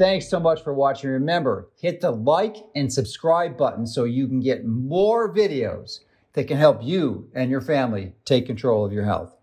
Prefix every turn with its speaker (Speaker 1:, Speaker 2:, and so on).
Speaker 1: thanks so much for watching. Remember, hit the like and subscribe button so you can get more videos that can help you and your family take control of your health.